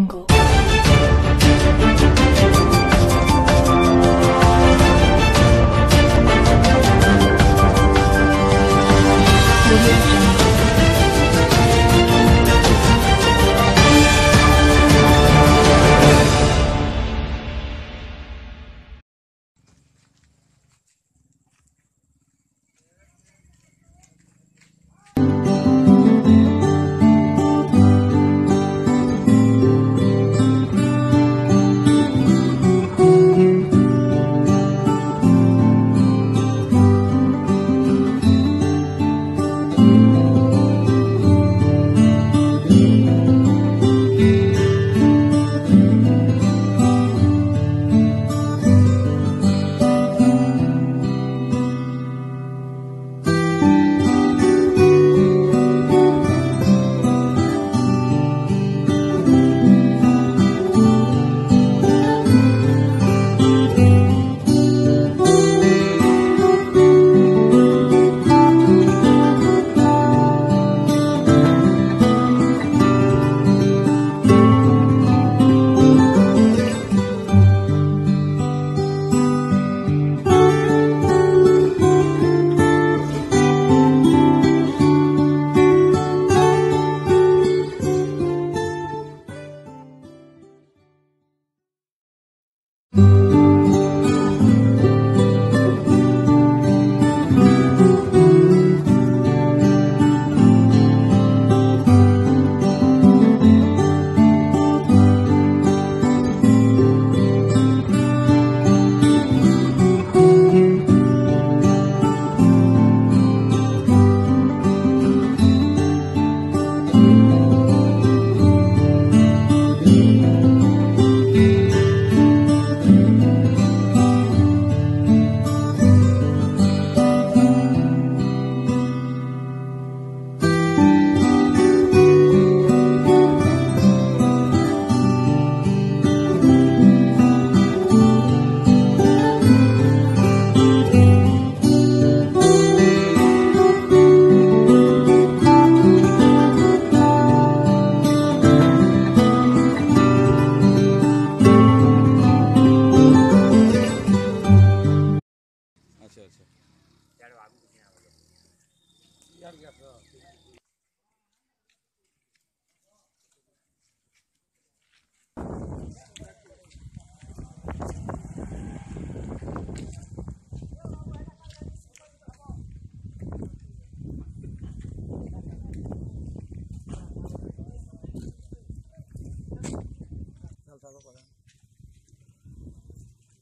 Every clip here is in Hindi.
angle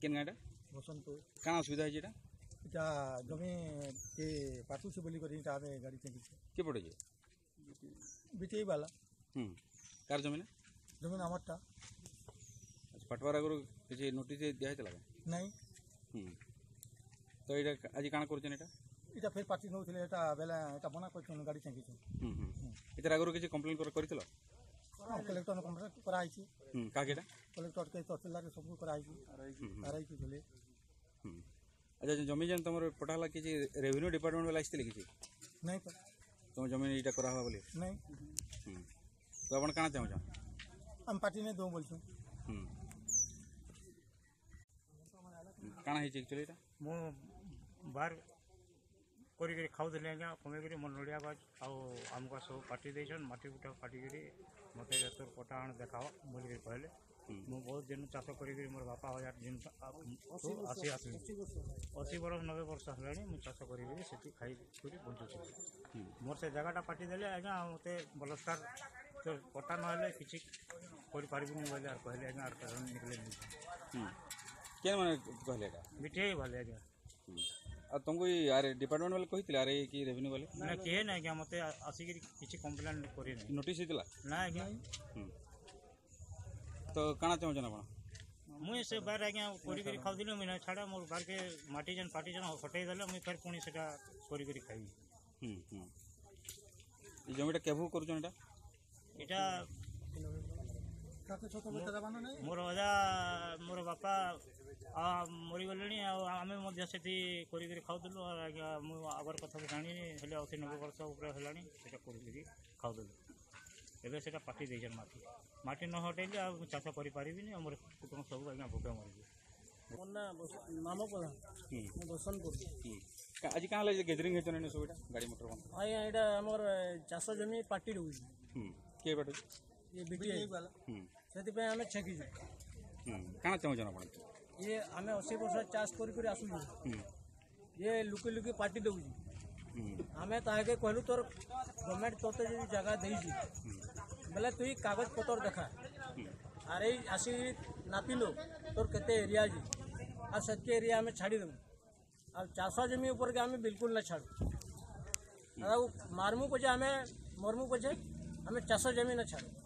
কেন গাঁটা বসন্তপুর কেন অসুবিধা হয়েছে এটা এটা জমি কে পাঠুছে বলি করে এটা আমি গাড়ি চেঁচিছে কে পড়েছে বিটেইবালা হুম কার জমি না জমি আমারটা আচ্ছা, পাঠবার আগরু কিছু নোটিস দেওয়া হয়েছিল নাই হুম তো এটা আজ কাণ করছেন এটা এটা ফের পার্টি নেউলে এটা বেলা এটা মনা করছেন গাড়ি চেঁচিছে হুম হুম এটার আগরু কিছু কমপ্লেন করেছিল ହଁ କଲେକ୍ଟର କମ୍ପ୍ଲେନ୍ କରାହେଇଛି କାଗେଟା କଲେକ୍ଟର କେ ତହସିଲଦାର ସବୁ କରାହେଇଛି ଆରାଇକି ଥିଲେ ଆଚ୍ଛା ଜମି ଯେନ୍ ତମର ପଟା ହେଲା କିଛି ରେଭିନ୍ୟୁ ଡିପାର୍ଟମେଣ୍ଟ ବେଲା ଆସିଥିଲେ କିଛି ନାଇଁ ତ ତମ ଜମି ଏଇଟା କରାହେବା ବୋଲି ନାଇଁ ତ ଆପଣ କାଣା ଚାହୁଁଛନ୍ ଆମ ପାର୍ଟି ନେଇ ଦଉଁ ବୋଲଛୁ କାଣା ହେଇଛି ଆକ୍ଚୁଆଲି ଏଇଟା ମୁଁ ବାର କରିକିରି ଖାଉଥିଲେ ଆଜ୍ଞା କମେଇକିରି ମୋର ନଡ଼ିଆ ଗଛ ଆଉ ଆମକୁ ସବୁ କାଟି ଦେଇଛନ୍ ମାଟି ଗୁଟା କାଟିକିରି ମୋତେ ତୋର କଟା ଆଣ ଦେଖାଅ ବୋଲିକିରି କହିଲେ ମୁଁ ବହୁତ ଦିନ ଚାଷ କରିକିରି ମୋର ବାପା ହଜାର ଦିନ ଆସି ଆସିଲି ଅଶୀ ବର୍ଷ ନବେ ବର୍ଷ ହେଲାଣି ମୁଁ ଚାଷ କରିକିରି ସେଠି ଖାଇକରି ବଞ୍ଚୁଛି ମୋର ସେ ଜାଗାଟା କାଟିଦେଲେ ଆଜ୍ଞା ମୋତେ ବଲାତ୍କାର କଟା ନହେଲେ କିଛି କରିପାରିବିନି ବୋଲି ଆର୍ କହିଲେ ଆଜ୍ଞା ଆର୍ କହିଲେ କେନ୍ ମାନେ କହିଲେ ଏଇଟା ମିଠେଇ ଭାଲେ ଆଜ୍ଞା ᱛᱚᱸᱜᱩᱭ ᱟᱨᱮ ডিপার্টমেন্ট ਵਾਲੇ ᱠᱚ ᱤᱛᱞᱟ ᱟᱨᱮ ᱠᱤ ᱨᱮᱵᱤᱱᱤᱭᱩ ਵਾਲੇ ᱢᱮᱱᱟ ᱠᱮᱱᱟ ᱜᱮ ᱢᱚᱛᱮ ᱟᱥᱤ ᱠᱤ ᱠᱚᱢᱯᱞᱮᱱᱴ ᱠᱚᱨᱤᱭᱮᱱᱟ ᱱᱚᱴᱤᱥ ᱤᱛᱞᱟ ᱱᱟᱭ ᱜᱮ ᱦᱩᱸ ᱛᱚ ᱠᱟᱱᱟ ᱪᱚᱢ ᱪᱟᱱᱟ ᱵᱟ ᱢᱩᱭ ᱥᱮ ᱵᱟᱨᱟ ᱜᱮᱭᱟ ᱚ ᱯᱚᱨᱤᱜᱤᱨᱤ ᱠᱷᱟᱣᱫᱤᱞᱮ ᱢᱤᱱᱟ ᱪᱷᱟᱲᱟ ᱢᱩᱨ ᱵᱟᱨᱜᱮ ᱢᱟᱴᱤᱡᱟᱱ ᱯᱟᱴᱤᱡᱟᱱ ᱦᱚ ᱦᱚᱴᱟᱭ ᱫᱟᱞᱮ ᱢᱤ ᱯᱷᱟᱨ ᱯᱩᱱᱤ ᱥᱮ ᱠᱟ ᱯᱚᱨᱤᱜᱤᱨᱤ ᱠᱷᱟᱭᱤ ᱦᱩᱸ ᱦᱩᱸ ମୋର ଅଜା ମୋର ବାପା ମରିଗଲେଣି ଆଉ ଆମେ ମଧ୍ୟ ସେଠି କରିକିରି ଖାଉଥିଲୁ ଆଜ୍ଞା ମୁଁ ଆଗର କଥାକୁ ଜାଣିନି ହେଲେ ଅଶୀ ନବେ ବର୍ଷ ଉପରେ ହେଲାଣି ସେଇଟା କରିକିରି ଖାଉଥିଲୁ ଏବେ ସେଇଟା ପାଟି ଦେଇଛନ୍ତି ମାଟି ମାଟି ନ ହଟେଇଲେ ଆଉ ମୁଁ ଚାଷ କରିପାରିବିନି ଆମର କୁଟୁମ୍ବ ସବୁ ଆଜ୍ଞା ଭୋକ ମରିବି ନାଁ ମାମ ପ୍ରଧାନ ମୁଁ ଦର୍ଶନପୁର ଆଜି କାଁ ହେଲା ଗେଜରିଂ ହେଇଛନ୍ତି ସବୁଟା ଗାଡ଼ି ମଟର ଆଜ୍ଞା ଏଇଟା ଆମର ଚାଷ ଜମି ପାଟି ରହୁଛି କିଏ ପାଟୁଛି ये बीटी वाला ସେଥିପାଇଁ ଆମେ ଛେକିଛୁ କାଣା ଚାହୁଁଛନ୍ ଆପଣ ଇଏ ଆମେ ଅଶୀ ବର୍ଷ ଚାଷ କରି କରି ଆସୁଛୁ ଇଏ ଲୁକି ଲୁକି ପାଟି ଦେଉଛି ଆମେ ତାହାକେ କହିଲୁ ତୋର ଗଭର୍ଣ୍ଣମେଣ୍ଟ ତୋତେ ଯଦି ଜାଗା ଦେଇଛି ବୋଲେ ତୁଇ କାଗଜ ପତ୍ର ଦେଖା ଆରେ ଆସି ନାପିଲୁ ତୋର କେତେ ଏରିଆ ଅଛି ଆଉ ସେତକି ଏରିଆ ଆମେ ଛାଡ଼ିଦେବୁ ଆଉ ଚାଷ ଜମି ଉପରକେ ଆମେ ବିଲକୁଲ ନା ଛାଡ଼ୁ ଆଉ ମାରମୁ ପଛେ ଆମେ ମରମୁ ପଛେ ଆମେ ଚାଷ ଜମି ନା ଛାଡ଼ୁ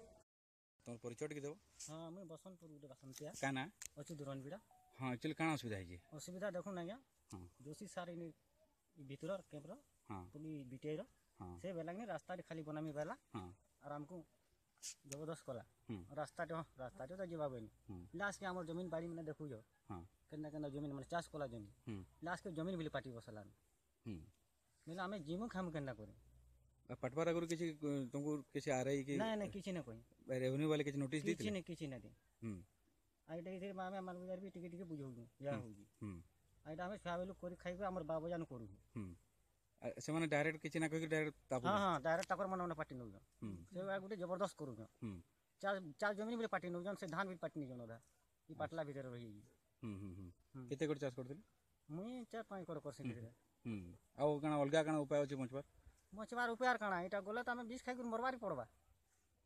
तुम परिचय टी देव हाँ मुझे बसंतपुर गोटे बासंतिया क्या ना अच्छुत रणबीड़ा हाँ एक्चुअली क्या असुविधा है असुविधा देखना आज्ञा हाँ जोशी सार इन भितर कैब हाँ बीटीआई र से बेलाग्नि रास्ता खाली बनामी बेला हाँ आम को जबरदस्त कला रास्ता रास्ता तो जीवा लास्ट के आम जमीन बाड़ी मैंने देखु हाँ के जमीन मैंने चाष कला जमीन लास्ट के जमीन बिल पार्टी बसलान बोले आम जीमु खाम के करें पटवार आगु किसी तुमको किसी आ रही कि ना ना किसी ना कोई रेवेन्यू वाले किसी नोटिस दी किसी ने किसी ना दी हम आइटा इधर मामे अमर गुजार भी टिके टिके बुझौगी या होगी हम आइटा हमें छुआ बेलू करी खाइबे हमर बाबू जान करू हम ସେମାନେ ଡାଇରେକ୍ଟ କିଛି ନା କହିକି ଡାଇରେକ୍ଟ ତାକୁ ହଁ ହଁ ଡାଇରେକ୍ଟ ତାଙ୍କର ମନେ ମନେ ପାଟି ନେଉଛନ୍ ସେ ଗୋଟେ ଜବରଦସ୍ତ କରୁଛନ୍ ଚାଷ ଜମିନ ବି ପାଟି ନେଉଛନ୍ ସେ ଧାନ ବି ପାଟି ନେଇଛନ୍ ଅଧା ଇ ପାଟଲା ଭିତରେ ରହିଯାଇଛି କେତେ କରି ଚାଷ କରିଥିଲେ ମୁଇଁ ଚାରି ପାଞ୍ଚ କର କର୍ସି ଭିତରେ ଆଉ କାଣା ଅଲଗା କାଣା ଉପାୟ ଅଛି ବଞ୍ଚିବାର বঁচবার উপায় আর কানা এটা গলে তো আমি বিষ খাইকি মরবারই পড়বা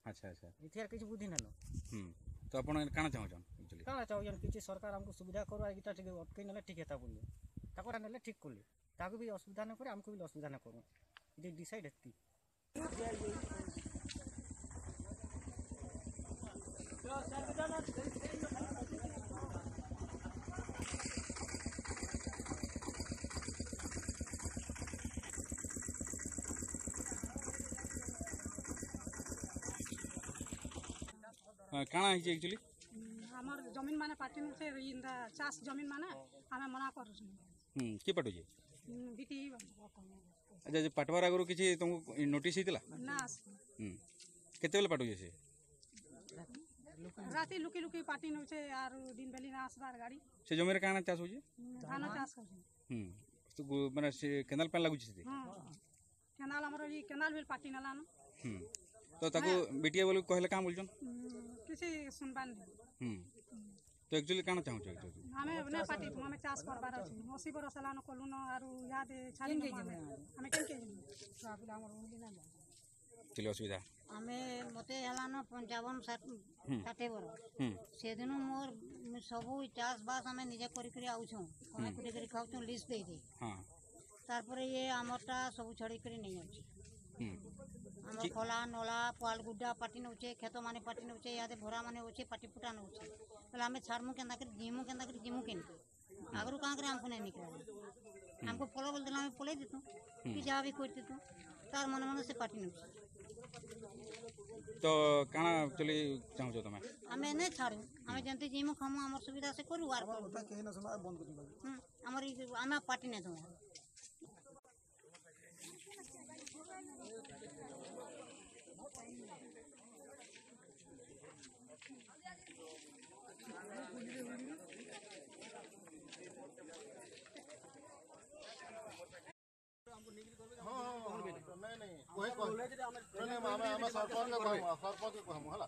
আচ্ছা আচ্ছা এটি আর কিছু বুদ্ধি নেন হুম তো আপনার কানা চাহুছন কানা চাহুছন কিছু সরকার আমাকে সুবিধা করো আর এটা ঠিক অটকে নেলে ঠিক হেতা বললি তাকে নেলে ঠিক করলি তাকে বি অসুবিধা না করে আমাকে বি অসুবিধা না করো এটি ডিসাইড হেতি Yo, Salvatana, কানা হয়েছে একচুয়ালি আমার জমিন মানে পাটি নুছে ইন্দা চাষ জমিন মানে আমি মনা করছু হুম কি পাটুছে বিটি আচ্ছা যে পাটবার আগর কিছু তোমাকে নোটিস হইতিলা না হুম কেতেবেলে পাটুছে সে রাতে লুকি লুকি পাটি নুছে আর দিন বেলি না আসবার গাড়ি সে জমির কানা চাষ হচ্ছে কানা চাষ হচ্ছে হুম তো মানে সে কেনাল পানি লাগুছে সেতে কেনাল আমার কেনাল বিল পাটি নালান হুম তো তাকে বিটিয়া বলে কহিলে কাম বলছন କିଛି ଶୁନବାର୍ ତ ଆକ୍ଚୁଆଲି କାଣା ଚାହୁଁଛ ଆମେ ନା ପାଟି ଆମେ ଚାଷ କରବାର ଅଛି ଅଶୀ ବରଷ ହେଲାନ କଲୁନ ଆରୁ ଇହାଦେ ଛାଡ଼ି ନେଇ ଯିମୁ ଆମେ କେନ୍କେ ଯିମୁ ଛୁଆ ପିଲା ଆମର ଉଡ଼ି ନା କିଲେ ଅସୁବିଧା ଆମେ ମୋତେ ହେଲାନ ପଞ୍ଚାବନ ଷାଠିଏ ବର ସେଦିନ ମୋର ସବୁ ଚାଷବାସ ଆମେ ନିଜେ କରିକରି ଆଉଛୁ କମେ କରିକରି ଖାଉଛୁ ଲିଷ୍ଟ ଦେଇଦେଇ ତାରପରେ ଇଏ ଆମରଟା ସବୁ ଛଡ଼ିକରି ନେଇଯାଉଛି আমার খোলা নলা পোয়াল গুড্ডা পাটি নেউছে ক্ষেত মানে পাটি নেউছে ইয়াদে ভরা মানে হচ্ছে পাটি ফুটা নেউছে বলে আমি ছাড়মু কেন্দা করে জিমু কেন্দা করে জিমু কিন্তু আগুরু কাঁ করে আমাকে নেই নিকলা हमको फलो बोल देना हमें फले देते कि जहाँ भी करते तो तार मन मन से पार्टी नहीं तो काना चली चाहो तो मैं हमें नहीं छाड़ू हमें जनते जी मुख हम सुविधा से करू आर करू हमर हमें पार्टी नहीं दूँ नहीं नहीं वही सरपंच सरपंच को हम है